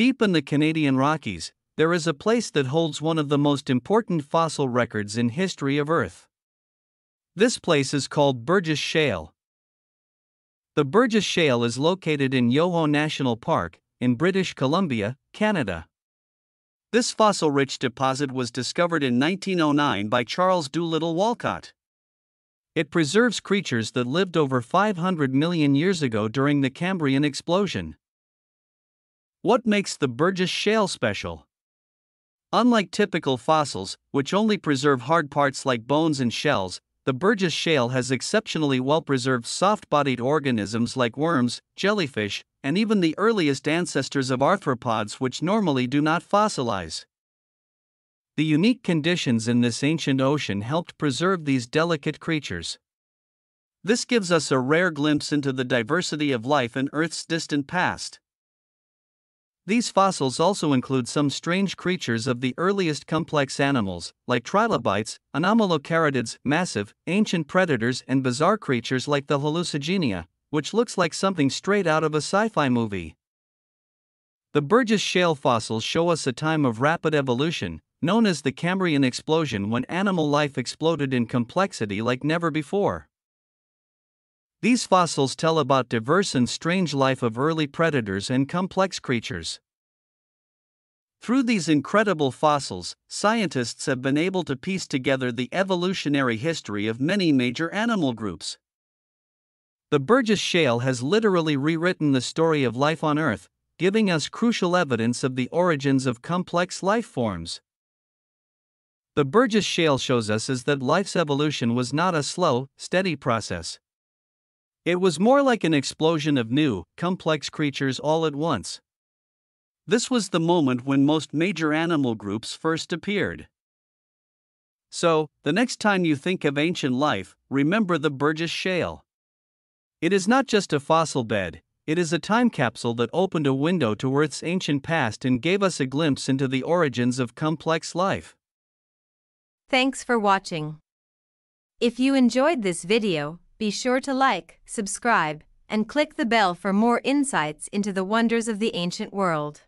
Deep in the Canadian Rockies, there is a place that holds one of the most important fossil records in history of Earth. This place is called Burgess Shale. The Burgess Shale is located in Yoho National Park, in British Columbia, Canada. This fossil rich deposit was discovered in 1909 by Charles Doolittle Walcott. It preserves creatures that lived over 500 million years ago during the Cambrian explosion. What makes the Burgess Shale special? Unlike typical fossils, which only preserve hard parts like bones and shells, the Burgess Shale has exceptionally well preserved soft bodied organisms like worms, jellyfish, and even the earliest ancestors of arthropods, which normally do not fossilize. The unique conditions in this ancient ocean helped preserve these delicate creatures. This gives us a rare glimpse into the diversity of life in Earth's distant past. These fossils also include some strange creatures of the earliest complex animals, like trilobites, anomalocaridids, massive, ancient predators, and bizarre creatures like the hallucigenia, which looks like something straight out of a sci fi movie. The Burgess Shale fossils show us a time of rapid evolution, known as the Cambrian explosion, when animal life exploded in complexity like never before. These fossils tell about diverse and strange life of early predators and complex creatures. Through these incredible fossils, scientists have been able to piece together the evolutionary history of many major animal groups. The Burgess Shale has literally rewritten the story of life on Earth, giving us crucial evidence of the origins of complex life forms. The Burgess Shale shows us is that life's evolution was not a slow, steady process. It was more like an explosion of new, complex creatures all at once. This was the moment when most major animal groups first appeared. So, the next time you think of ancient life, remember the Burgess Shale. It is not just a fossil bed, it is a time capsule that opened a window to Earth's ancient past and gave us a glimpse into the origins of complex life. Thanks for watching. If you enjoyed this video, be sure to like, subscribe, and click the bell for more insights into the wonders of the ancient world.